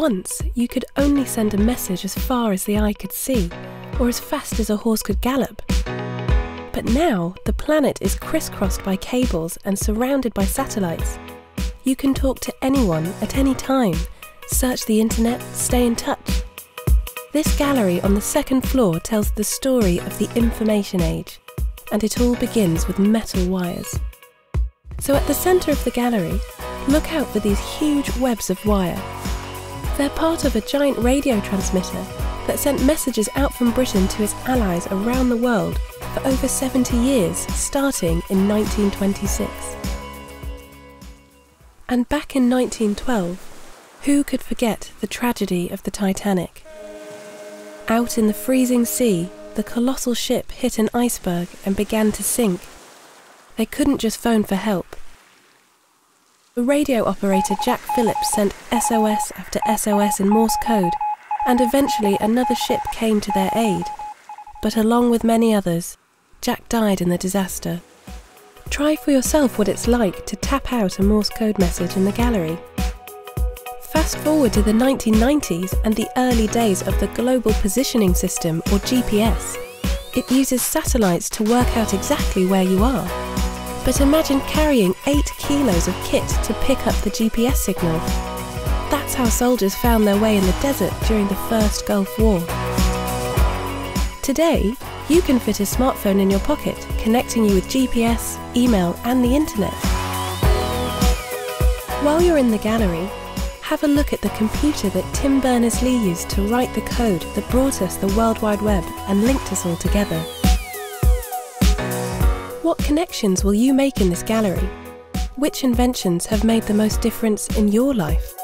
Once, you could only send a message as far as the eye could see, or as fast as a horse could gallop. But now, the planet is crisscrossed by cables and surrounded by satellites. You can talk to anyone at any time, search the internet, stay in touch. This gallery on the second floor tells the story of the information age, and it all begins with metal wires. So at the centre of the gallery, look out for these huge webs of wire. They're part of a giant radio transmitter that sent messages out from Britain to its allies around the world for over 70 years, starting in 1926. And back in 1912, who could forget the tragedy of the Titanic? Out in the freezing sea, the colossal ship hit an iceberg and began to sink. They couldn't just phone for help. The radio operator Jack Phillips sent SOS after SOS in Morse code, and eventually another ship came to their aid. But along with many others, Jack died in the disaster. Try for yourself what it's like to tap out a Morse code message in the gallery. Fast forward to the 1990s and the early days of the Global Positioning System, or GPS. It uses satellites to work out exactly where you are. But imagine carrying 8 kilos of kit to pick up the GPS signal. That's how soldiers found their way in the desert during the First Gulf War. Today, you can fit a smartphone in your pocket, connecting you with GPS, email, and the internet. While you're in the gallery, have a look at the computer that Tim Berners-Lee used to write the code that brought us the World Wide Web and linked us all together. What connections will you make in this gallery? Which inventions have made the most difference in your life?